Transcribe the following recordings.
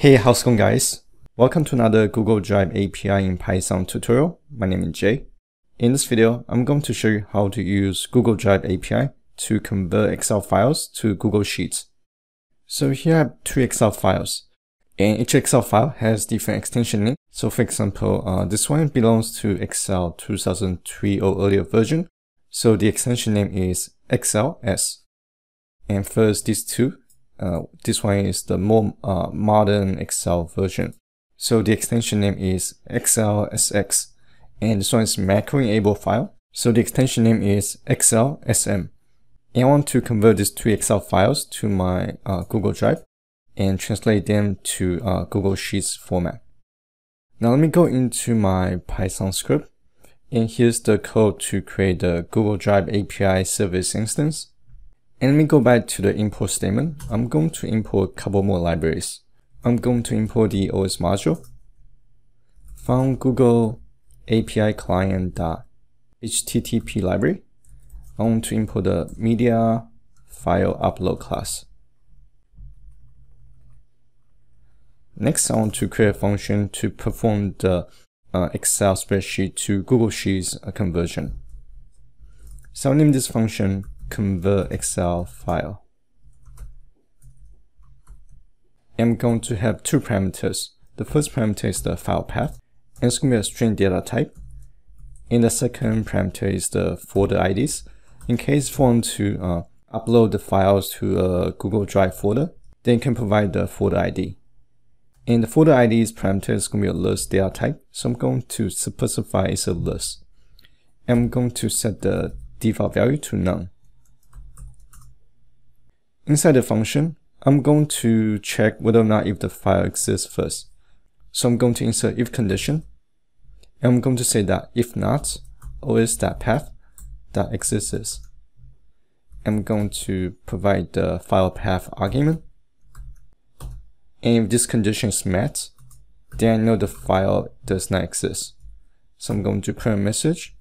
Hey, how's it going guys? Welcome to another Google Drive API in Python tutorial. My name is Jie. In this video, I'm going to show you how to use Google Drive API to convert Excel files to Google Sheets. So here I have two Excel files, and each Excel file has different extension name. So for example, uh, this one belongs to Excel 2003 or earlier version. So the extension name is XLS. And first, these two uh, this one is the more uh, modern Excel version. So the extension name is XLSX, and this one is macro enabled file. So the extension name is XLSM. And I want to convert these two Excel files to my uh, Google Drive and translate them to uh, Google Sheets format. Now let me go into my Python script and here's the code to create the Google Drive API service instance. And let me go back to the import statement. I'm going to import a couple more libraries. I'm going to import the OS module from Google API client.http library. I want to import the media file upload class. Next, I want to create a function to perform the uh, Excel spreadsheet to Google Sheets conversion. So I'll name this function convert Excel file. I'm going to have two parameters. The first parameter is the file path, and it's going to be a string data type. And the second parameter is the folder IDs. In case you want to uh, upload the files to a Google Drive folder, then you can provide the folder ID. And the folder ID's parameter is going to be a list data type, so I'm going to specify it's a list. I'm going to set the default value to none. Inside the function, I'm going to check whether or not if the file exists first. So I'm going to insert if condition. And I'm going to say that if not, os.path that exists. I'm going to provide the file path argument. And if this condition is met, then I know the file does not exist. So I'm going to print a message,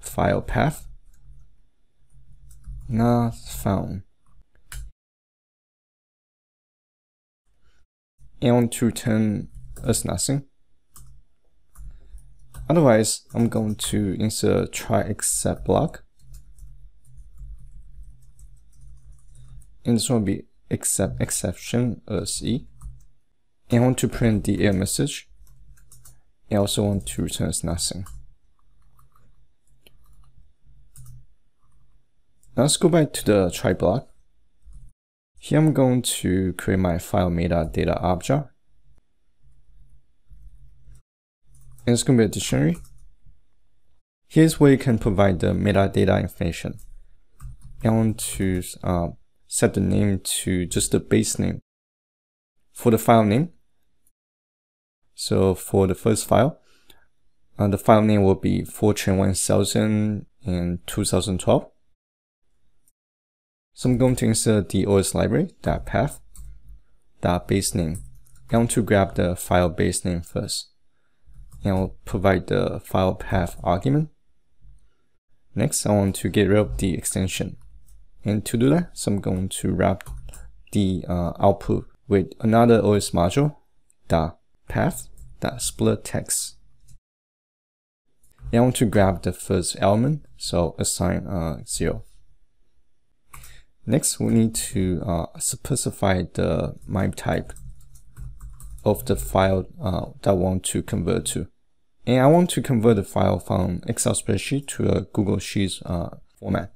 file path, not found. And to return as nothing. Otherwise, I'm going to insert try except block. And this will be except exception as E. And I want to print the error message. I also want to return as nothing. Now let's go back to the try block. Here I'm going to create my file metadata object. And it's going to be a dictionary. Here's where you can provide the metadata information. I want to uh, set the name to just the base name. For the file name, so for the first file, uh, the file name will be Fortune 1000 in 2012. So I'm going to insert the OS library, that path, that base name. I want to grab the file base name first. And I'll provide the file path argument. Next, I want to get rid of the extension. And to do that, so I'm going to wrap the uh, output with another OS module, the path, that splitext. And I want to grab the first element, so assign uh, 0. Next, we need to uh, specify the MIME type of the file uh, that I want to convert to. And I want to convert the file from Excel spreadsheet to a Google Sheets uh, format.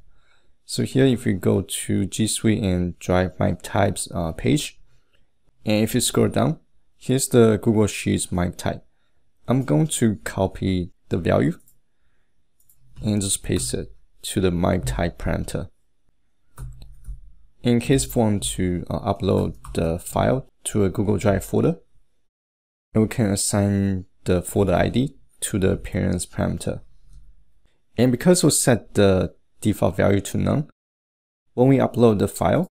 So here, if you go to G Suite and Drive MIME types uh, page, and if you scroll down, here's the Google Sheets MIME type. I'm going to copy the value and just paste it to the MIME type parameter. In case want to uh, upload the file to a Google Drive folder, we can assign the folder ID to the parents parameter. And because we set the default value to none, when we upload the file,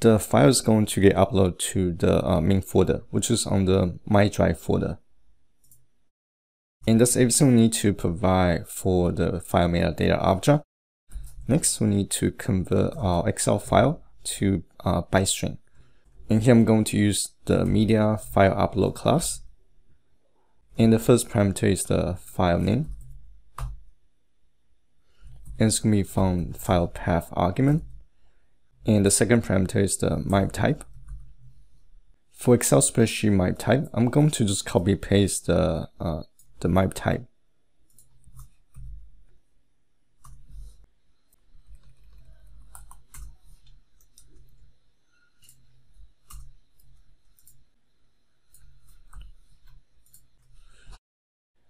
the file is going to get uploaded to the uh, main folder, which is on the My Drive folder. And that's everything we need to provide for the file metadata object. Next, we need to convert our Excel file to uh, byte string. And here I'm going to use the media file upload class. And the first parameter is the file name. And it's going to be from file path argument. And the second parameter is the MIME type. For Excel spreadsheet MIME type, I'm going to just copy paste the, uh, the MIME type.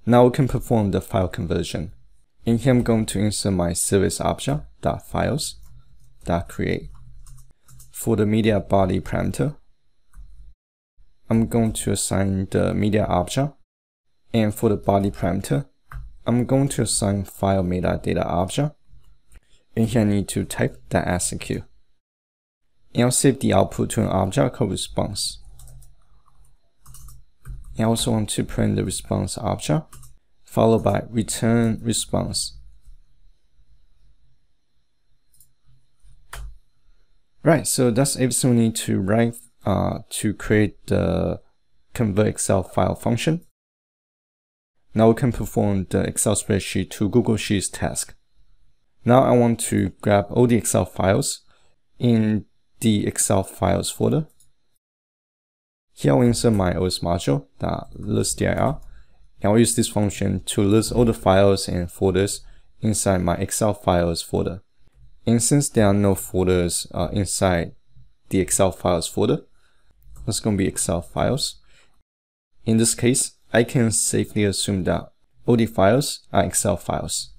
Now we can perform the file conversion. In here, I'm going to insert my service object .files .create. For the media body parameter, I'm going to assign the media object, and for the body parameter, I'm going to assign file metadata object. In here, I need to type the execute. And I'll save the output to an object called response. I also want to print the response object, followed by return response. Right, so that's everything we need to write uh, to create the convert Excel file function. Now we can perform the Excel spreadsheet to Google Sheets task. Now I want to grab all the Excel files in the Excel files folder here I'll insert my OS module, the list.dir, and I'll use this function to list all the files and folders inside my Excel files folder. And since there are no folders uh, inside the Excel files folder, it's going to be Excel files. In this case, I can safely assume that all the files are Excel files.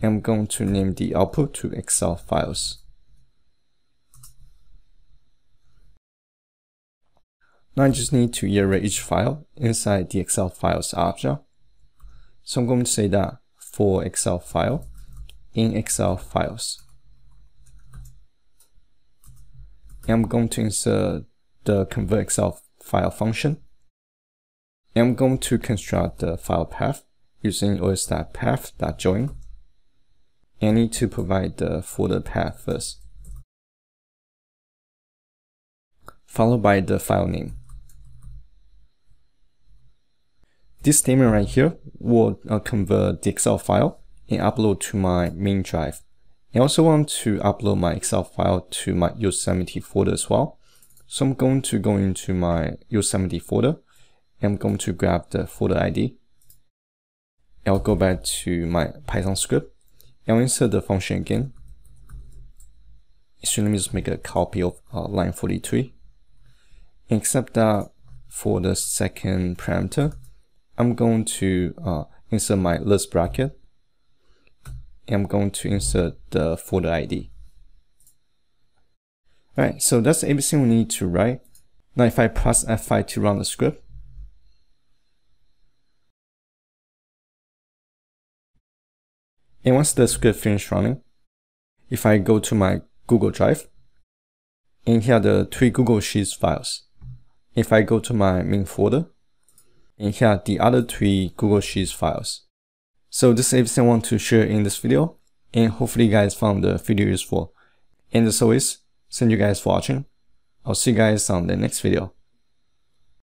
I'm going to name the output to Excel files. Now I just need to iterate each file inside the Excel files object. So I'm going to say that for Excel file in Excel files. And I'm going to insert the convert Excel file function. And I'm going to construct the file path using os.path.join. I need to provide the folder path first, followed by the file name. This statement right here will uh, convert the Excel file and upload to my main drive. I also want to upload my Excel file to my Yosemite folder as well. So I'm going to go into my Yosemite folder. And I'm going to grab the folder ID. I'll go back to my Python script. I'll insert the function again. So let me just make a copy of uh, line 43. Except that for the second parameter, I'm going to uh, insert my list bracket. I'm going to insert the folder ID. Alright, so that's everything we need to write. Now if I press F5 to run the script, and once the script finished running, if I go to my Google Drive, and here are the three Google Sheets files. If I go to my main folder, and here are the other three Google Sheets files. So this is everything I want to share in this video, and hopefully you guys found the video useful. And as always, thank you guys for watching. I'll see you guys on the next video.